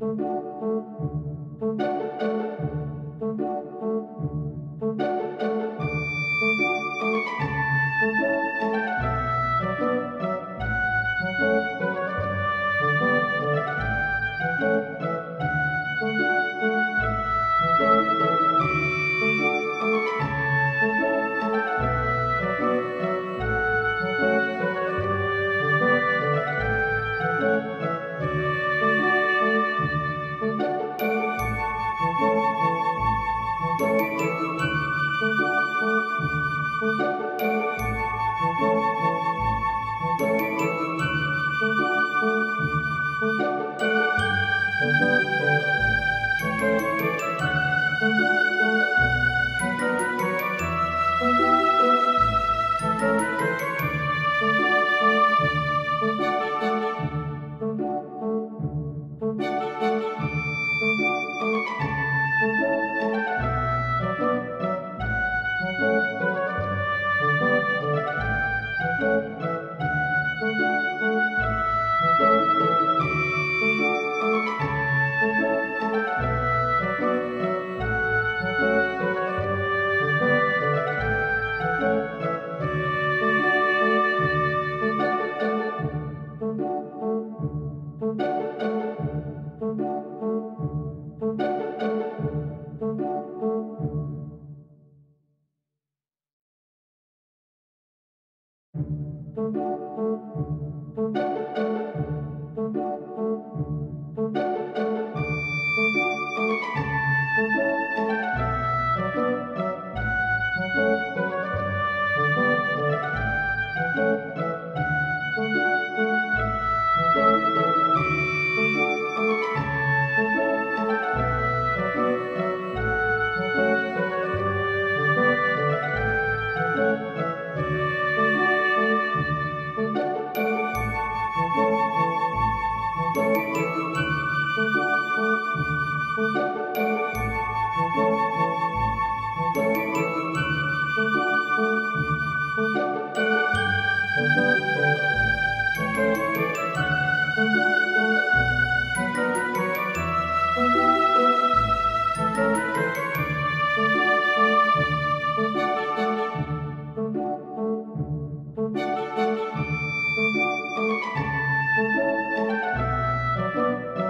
Thank you. Música